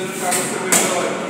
זה נקרא מסר מבלוי.